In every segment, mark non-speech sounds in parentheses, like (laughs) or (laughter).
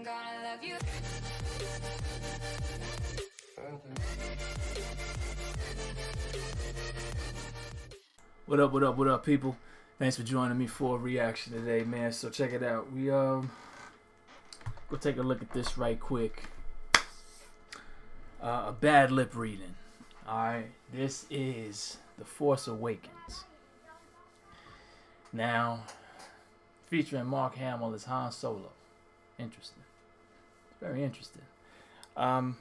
I'm gonna love you. What up, what up, what up, people? Thanks for joining me for a reaction today, man. So check it out. We um go take a look at this right quick. Uh, a bad lip reading. Alright, this is The Force Awakens. Now, featuring Mark Hamill as Han Solo. Interesting. Very interesting. Um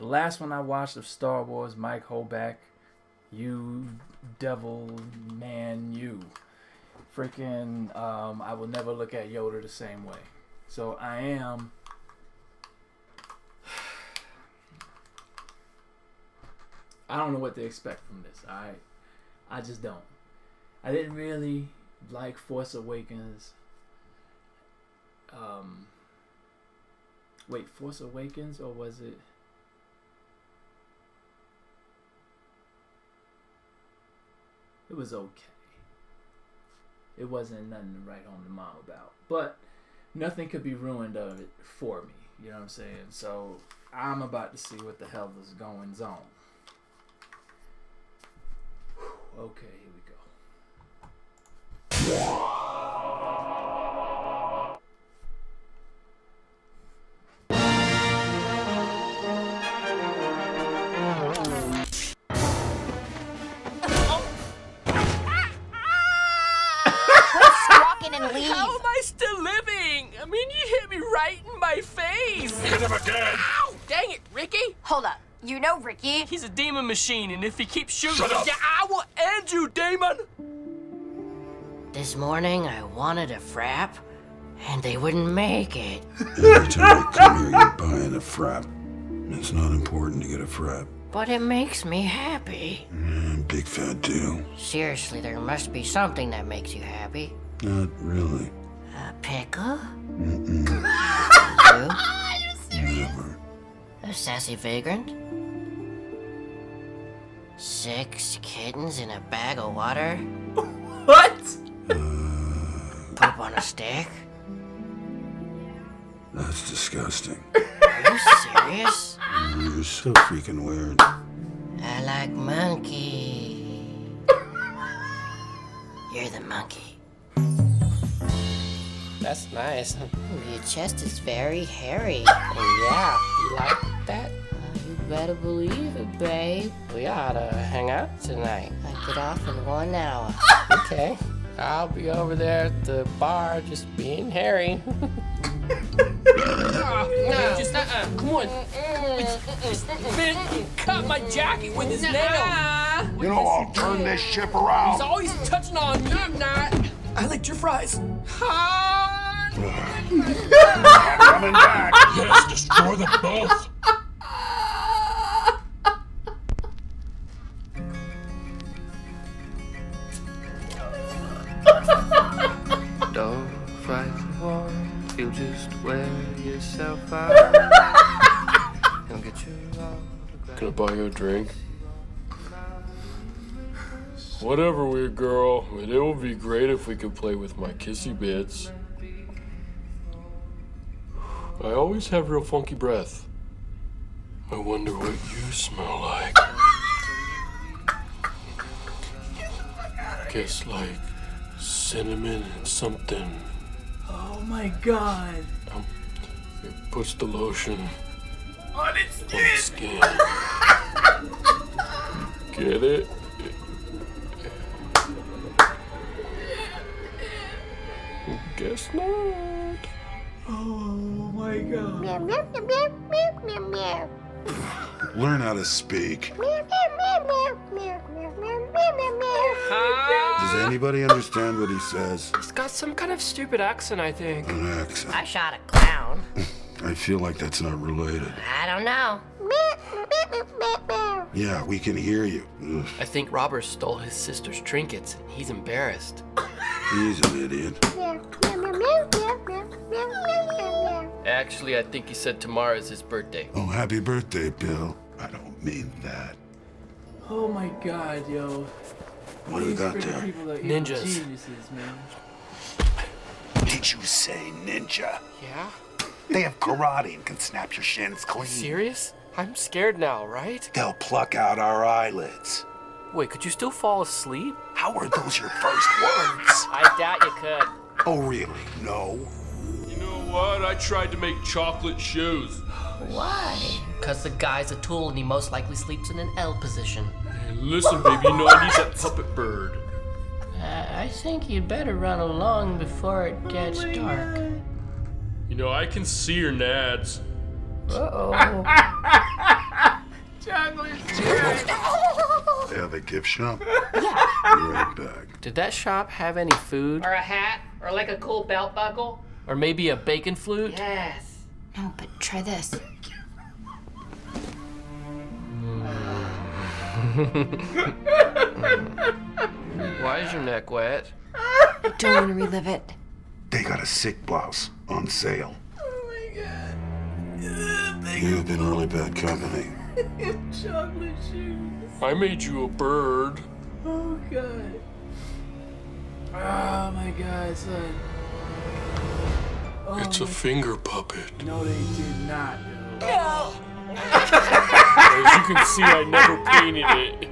the last one I watched of Star Wars, Mike Hoback, you devil man, you. Freaking, um, I will never look at Yoda the same way. So I am. (sighs) I don't know what to expect from this. I, I just don't. I didn't really like Force Awakens. Um, wait, Force Awakens or was it? it was okay. It wasn't nothing to write home to mom about. But nothing could be ruined of it for me. You know what I'm saying? So I'm about to see what the hell is going on. Okay, here we go. Face. Hit him again! Ow! Dang it, Ricky. Hold up. You know Ricky? He's a demon machine, and if he keeps shooting, Shut up. yeah, I will end you, demon. This morning I wanted a frap, and they wouldn't make it. (laughs) Every time I come here, you're buying a frap. It's not important to get a frap. But it makes me happy. Mm, big fat deal. Seriously, there must be something that makes you happy. Not really. A pickle? Mm-mm. (laughs) You? A sassy vagrant? Six kittens in a bag of water? (laughs) What? (laughs) Poop on a stick? That's disgusting. (laughs) Are you serious? You're so freaking weird. I like monkey. You're the monkey. That's nice. Your chest is very hairy. (laughs) Oh, yeah, you like that? Uh, you better believe it, babe. We ought to hang out tonight. I get off in one hour. (laughs) Okay. I'll be over there at the bar just being hairy. (laughs) Ah, no, just uh-uh. Come on. Just, man, he cut my jacket with his nail. You know, I'll turn this ship around. He's always touching on me. I'm not. I licked your fries. Han! Coming back. Yes, destroy them both. Don't fight the war, you'll just wear yourself out. He'll get you autograph. Can I buy you a drink? Whatever, weird girl. It would be great if we could play with my kissy bits. I always have real funky breath. I wonder what you smell like. Guess like cinnamon and something. Oh my god. Um, it puts the lotion On its on skin. Get it? Guess not. Oh my god. Learn how to speak. Does anybody understand what he says? He's got some kind of stupid accent, I think. An accent. I shot a clown. I feel like that's not related. I don't know. Yeah, we can hear you. Ugh, I think Robert stole his sister's trinkets, and he's embarrassed. He's an idiot. Actually, I think he said tomorrow is his birthday. Oh, happy birthday, Bill. I don't mean that. Oh my god, yo. What do we These got there? people Ninjas. evil geniuses, man. did you say ninja? Yeah? They have karate and can snap your shins clean. Serious? I'm scared now, right? They'll pluck out our eyelids. Wait, could you still fall asleep? How were those your first words? I doubt you could. Oh, really? No? You know what? I tried to make chocolate shoes. Why? Because the guy's a tool and he most likely sleeps in an L position. Hey, listen, baby, you know I need that puppet bird. Uh, I think you'd better run along before it gets dark. You know, I can see your nads. Uh-oh. (laughs) Chocolate (laughs) They have a gift shop? (laughs) Yeah. Be right back. Did that shop have any food? or a hat? Or like a cool belt buckle? Or maybe a bacon flute? Yes. No, but try this. (laughs) Why is your neck wet? I don't want to relive it. They got a sick blouse on sale. Oh You've been really bad company. (laughs) chocolate shoes. I made you a bird. Oh god. Oh my god, son. Oh, It's a finger puppet. No, they did not. Yo. As you can see, I never painted it.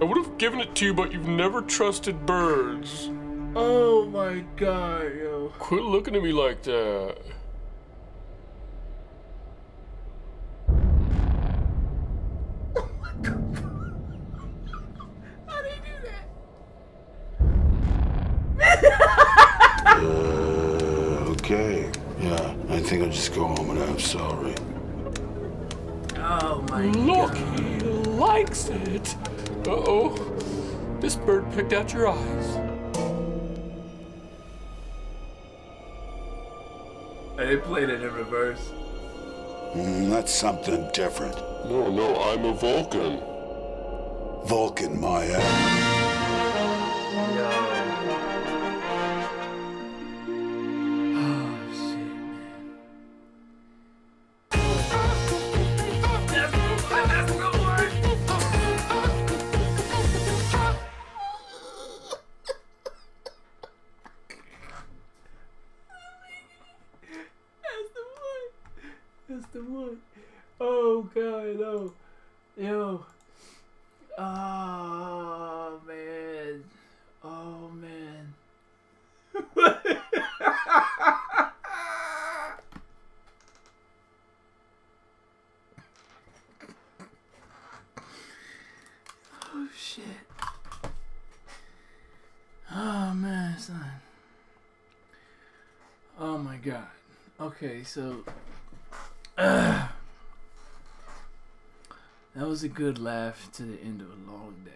I would have given it to you, but you've never trusted birds. Oh my god, yo. Quit looking at me like that. How they do Uh, okay. Yeah, I think I'll just go home and I'm sorry. Oh my Look, he likes it. Uh oh. This bird picked out your eyes. They played it in reverse. Mm, that's something different. No, no, I'm a Vulcan. Vulcan, my ass. Shit. Oh man, son. Oh my god. Okay, so (sighs) that was a good laugh to the end of a long day.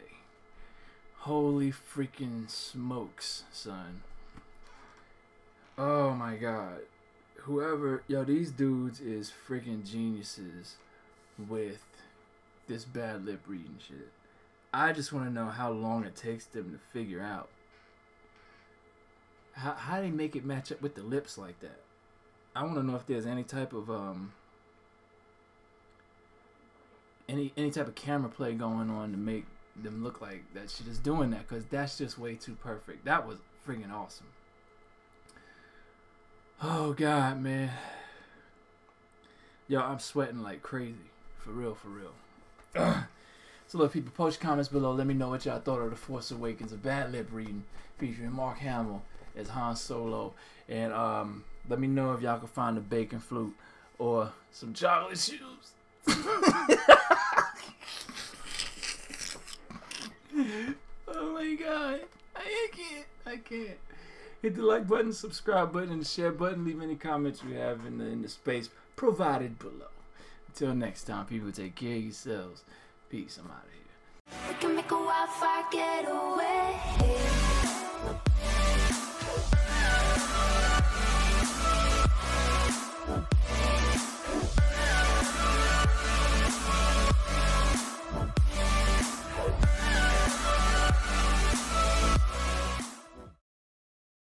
Holy freaking smokes, son. Oh my god. Whoever, yo, these dudes is freaking geniuses with this bad lip reading shit. I just want to know how long it takes them to figure out. How, how they make it match up with the lips like that. I want to know if there's any type of um any any type of camera play going on to make them look like that shit is doing that because that's just way too perfect. That was freaking awesome. Oh god, man. Yo, I'm sweating like crazy. For real, for real. (clears throat) so look, people, post comments below. Let me know what y'all thought of The Force Awakens, a bad lip reading featuring Mark Hamill as Han Solo. And um, let me know if y'all can find a bacon flute or some chocolate shoes. (laughs) oh my god. I can't. I can't. Hit the like button, subscribe button, and share button. Leave any comments you have in the in the space provided below. Until next time, people take care of yourselves. Peace. I'm out of here.